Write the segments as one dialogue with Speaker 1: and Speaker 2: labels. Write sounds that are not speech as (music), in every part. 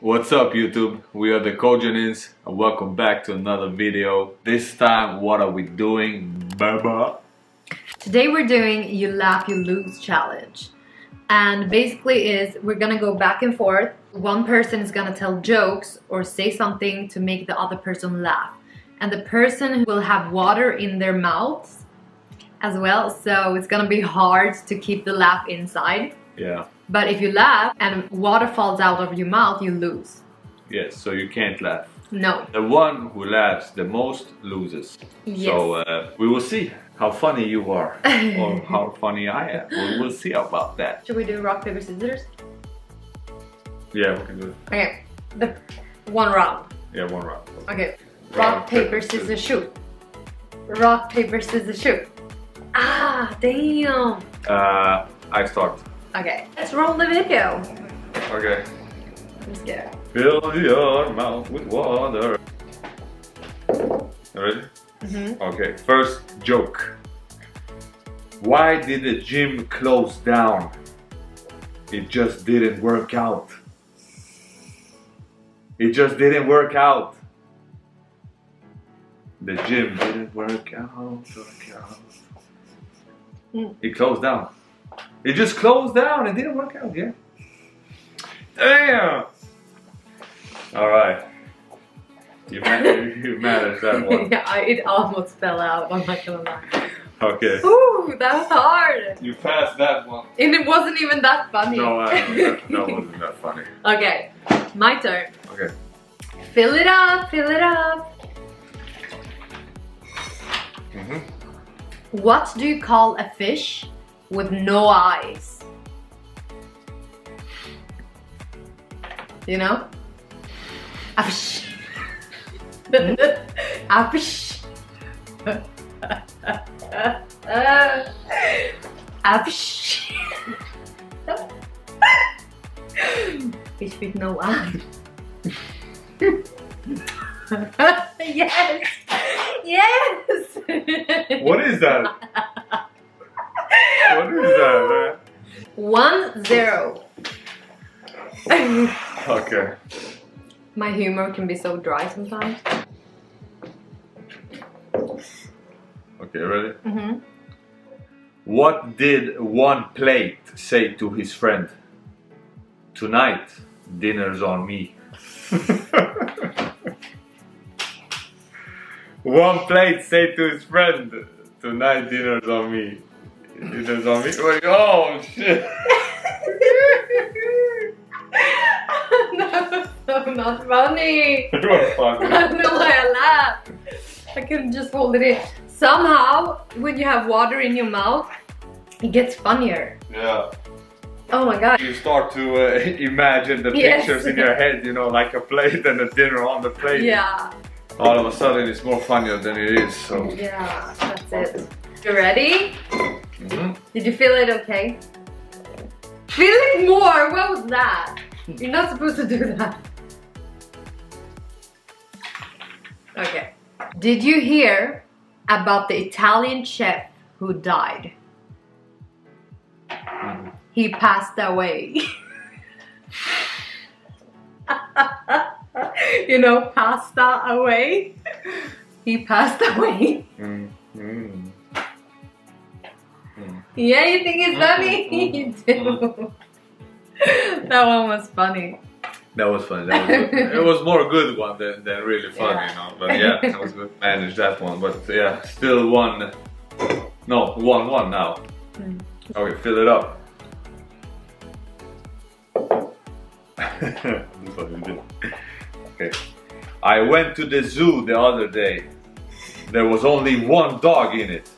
Speaker 1: What's up YouTube? We are the Koljanins and welcome back to another video. This time what are we doing? Baba.
Speaker 2: Today we're doing you laugh you lose challenge. And basically is we're gonna go back and forth. One person is gonna tell jokes or say something to make the other person laugh. And the person will have water in their mouths as well, so it's gonna be hard to keep the laugh inside.
Speaker 1: Yeah.
Speaker 2: But if you laugh and water falls out of your mouth, you lose.
Speaker 1: Yes, so you can't laugh.
Speaker 2: No.
Speaker 1: The one who laughs the most loses.
Speaker 2: Yes.
Speaker 1: So uh, we will see how funny you are (laughs) or how funny I am. We will see about that.
Speaker 2: Should we do rock, paper, scissors?
Speaker 1: Yeah, we can do it.
Speaker 2: Okay. The one round.
Speaker 1: Yeah, one round.
Speaker 2: Okay. Rock, paper, scissors, shoot. Rock, paper, scissors, shoot. Ah, damn.
Speaker 1: Uh, I start.
Speaker 2: Okay, let's roll the video.
Speaker 1: Okay.
Speaker 2: Let's get it.
Speaker 1: Fill your mouth with water. You ready?
Speaker 2: Mhm.
Speaker 1: Okay, first joke. Why did the gym close down? It just didn't work out. It just didn't work out. The gym didn't work out. Work out.
Speaker 2: Mm.
Speaker 1: It closed down. It just closed down. It didn't work out. Yeah. Damn. All right. You managed, (laughs) you managed that one. (laughs)
Speaker 2: yeah, I, it almost fell out. I'm not gonna lie.
Speaker 1: Okay.
Speaker 2: Ooh, that was hard.
Speaker 1: You passed that one.
Speaker 2: And it wasn't even that funny.
Speaker 1: No, I don't. That, that wasn't that funny. (laughs)
Speaker 2: okay, my turn.
Speaker 1: Okay.
Speaker 2: Fill it up, fill it up.
Speaker 1: hmm
Speaker 2: What do you call a fish with no eyes? You know? A fish. a fish. fish. fish with no eyes. (laughs) yes! Yes!
Speaker 1: What is that? What is that,
Speaker 2: One zero.
Speaker 1: Okay.
Speaker 2: My humor can be so dry sometimes.
Speaker 1: Okay, ready?
Speaker 2: Mm-hmm.
Speaker 1: What did one plate say to his friend? Tonight, dinner's on me. (laughs) one plate say to his friend, tonight dinner's on me. Dinner's on me. Wait, oh shit.
Speaker 2: that was so not funny. (laughs)
Speaker 1: it was (laughs)
Speaker 2: I
Speaker 1: funny.
Speaker 2: don't know why I laughed. I couldn't just hold it in. Somehow, when you have water in your mouth, it gets funnier.
Speaker 1: Yeah.
Speaker 2: Oh my god.
Speaker 1: You start to uh, (laughs) imagine the
Speaker 2: Yes.
Speaker 1: pictures in your head, you know, like a plate and a dinner on the plate.
Speaker 2: Yeah.
Speaker 1: All of a sudden, it's more funnier than it is. So.
Speaker 2: Yeah, that's it. You ready?
Speaker 1: Mhm.
Speaker 2: Did you feel it okay? Feel it more! What was that? (laughs) You're not supposed to do that. Okay. Did you hear about the Italian chef who died?
Speaker 1: Mhm.
Speaker 2: He passed away. (laughs) you know, pasta away. (laughs) He passed away.
Speaker 1: Mm, mm.
Speaker 2: Yeah, you think it's funny? (laughs) (laughs) you do. that one was funny.
Speaker 1: That was funny. That was good. it was more a good one than, than really funny,
Speaker 2: Yeah.
Speaker 1: you know. But yeah, that was good. Managed that one, but yeah, still one. No, one one now.
Speaker 2: Mm.
Speaker 1: Okay, fill it up. (laughs) This one you did. okay. I went to the zoo the other day. There was only one dog in it.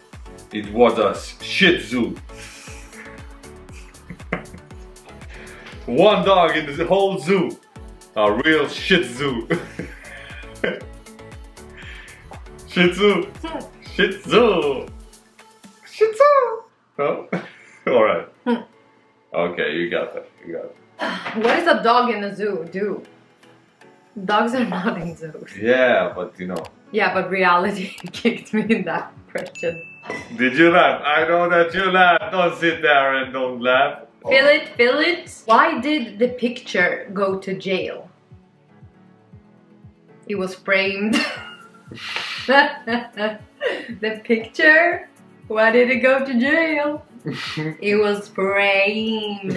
Speaker 1: It was a shit zoo. one dog in the whole zoo. A real shit zoo. (laughs) shih tzu. Shih tzu. Shih tzu. Oh? (laughs) Alright.
Speaker 2: Hmm.
Speaker 1: Okay, you got that. You got it. (sighs)
Speaker 2: What does a dog in a zoo do? Dogs are not in zoos.
Speaker 1: Yeah, but you know.
Speaker 2: Yeah, but reality (laughs) kicked me in that question.
Speaker 1: Did you laugh? I know that you laughed. Don't sit there and don't laugh.
Speaker 2: Fill it, fill it. Why did the picture go to jail? It was framed. (laughs) the picture. Why did it go to jail? (laughs) it was framed.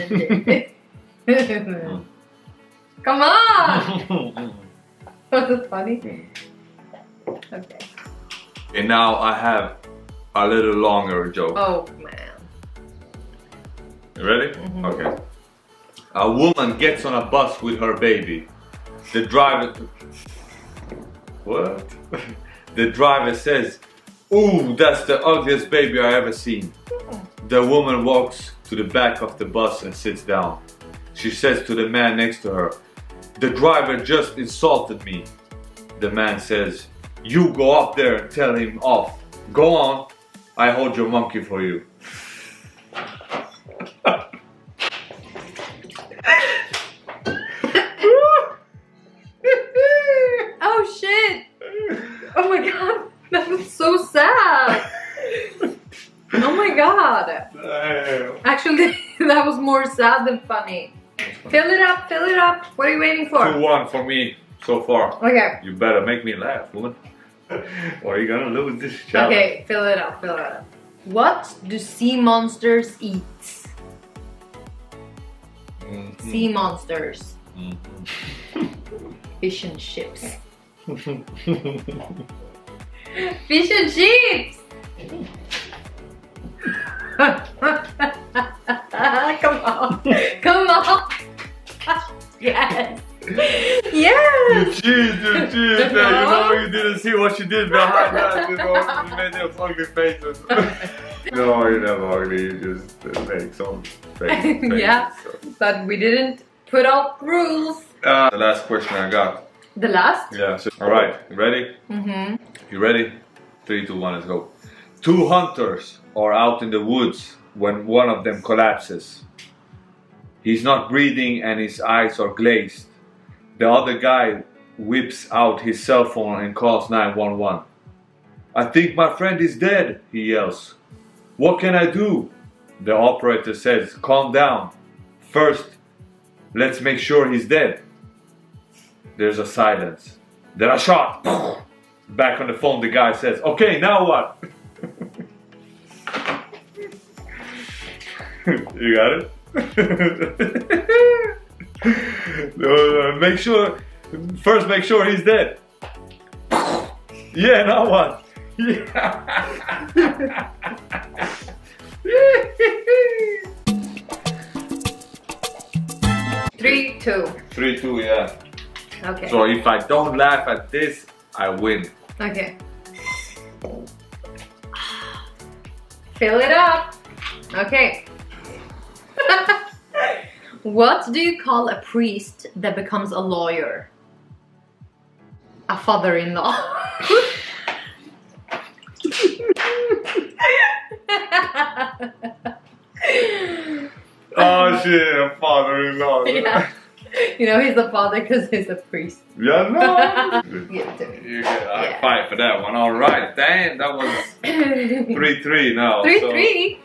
Speaker 2: Come on! Was it funny? Okay.
Speaker 1: And now I have a little longer joke.
Speaker 2: Oh man.
Speaker 1: You ready?
Speaker 2: Mhm.
Speaker 1: Okay. A woman gets on a bus with her baby. The driver. What? (laughs) The driver says, Ooh, that's the ugliest baby I ever seen. The woman walks to the back of the bus and sits down. She says to the man next to her, The driver just insulted me. The man says, You go up there and tell him off. Go on, I hold your monkey for you.
Speaker 2: Oh shit! Oh my god, that was so sad. Oh my god. Actually, (laughs) that was more sad than funny. Fill it up, fill it up. What are you waiting for?
Speaker 1: Two
Speaker 2: for?
Speaker 1: one for me so far.
Speaker 2: Okay,
Speaker 1: You better make me laugh, woman. Or you're gonna lose this challenge.
Speaker 2: okay, fill it up, fill it up. What do sea monsters eat?
Speaker 1: Mhm.
Speaker 2: Sea monsters.
Speaker 1: Mhm.
Speaker 2: Fish and chips. (laughs) Fish and chips!
Speaker 1: What she did behind that, you know. You made them ugly faces. (laughs) no, you're never ugly. You just make some fake (laughs) faces.
Speaker 2: Yeah.
Speaker 1: so.
Speaker 2: But we didn't put out rules.
Speaker 1: Uh, the last question I got.
Speaker 2: The last?
Speaker 1: Yeah. So, all right. You ready?
Speaker 2: Mm-hmm.
Speaker 1: You ready? Three, two, one. Let's go. Two hunters are out in the woods when one of them collapses. He's not breathing and his eyes are glazed. The other guy whips out his cell phone and calls 911. I think my friend is dead, he yells. What can I do? The operator says, Calm down. First, let's make sure he's dead. There's a silence. Then a shot. (laughs) Back on the phone, the guy says, Okay, now what? (laughs) you got it? (laughs) no, no, make sure, first make sure he's dead. yeah, now what? (laughs)
Speaker 2: Three, two.
Speaker 1: Three, two, yeah.
Speaker 2: Okay.
Speaker 1: So if I don't laugh at this, I win.
Speaker 2: Okay. Fill it up. Okay. (laughs) what do you call a priest that becomes a lawyer? A father-in-law. (laughs)
Speaker 1: Oh shit, a father-in-law.
Speaker 2: yeah. You know he's a father because he's a priest.
Speaker 1: Yeah, no.
Speaker 2: Give it to me.
Speaker 1: You get a
Speaker 2: Yeah.
Speaker 1: fight for that one. All right, damn, that was
Speaker 2: three, (laughs)
Speaker 1: three three now. so
Speaker 2: three.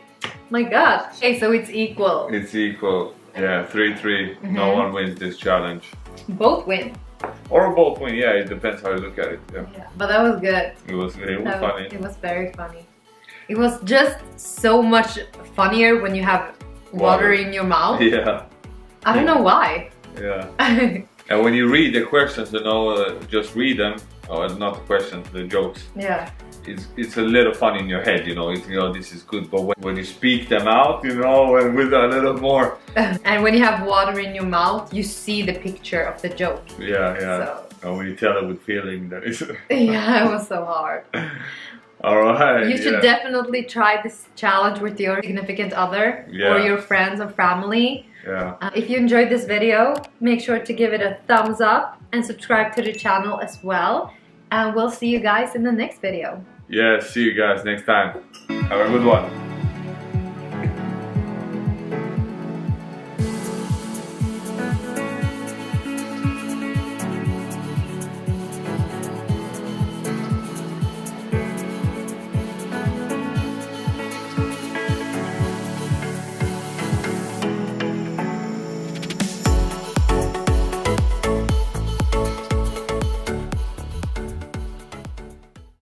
Speaker 2: My God. Okay, so it's equal.
Speaker 1: It's equal. Yeah, three three. No
Speaker 2: Mhm.
Speaker 1: one wins this challenge,
Speaker 2: Both win.
Speaker 1: Or both win. Yeah, it depends how you look at it. Yeah,
Speaker 2: Yeah, but that was good.
Speaker 1: it was it was
Speaker 2: That was-
Speaker 1: funny.
Speaker 2: It was very funny. It was just so much funnier when you have water,
Speaker 1: Water.
Speaker 2: in your mouth. (laughs)
Speaker 1: Yeah,
Speaker 2: I don't know why.
Speaker 1: yeah. (laughs) And when you read the questions, you know, uh, just read them. Oh, not the questions, the jokes.
Speaker 2: yeah.
Speaker 1: It's it's a little fun in your head, you know. It's, you know, this is good. But when, when you speak them out, you know, and with a little more, (laughs)
Speaker 2: and when you have water in your mouth, you see the picture of the joke.
Speaker 1: yeah, yeah.
Speaker 2: So
Speaker 1: And when you tell it with feeling, that is. (laughs)
Speaker 2: yeah, it was so hard. (laughs)
Speaker 1: All right.
Speaker 2: You should
Speaker 1: yeah.
Speaker 2: definitely try this challenge with your significant other
Speaker 1: Yeah.
Speaker 2: or your friends or family.
Speaker 1: Yeah.
Speaker 2: Uh, if you enjoyed this video, make sure to give it a thumbs up and subscribe to the channel as well. And we'll see you guys in the next video.
Speaker 1: Yeah. See you guys next time. Have a good one.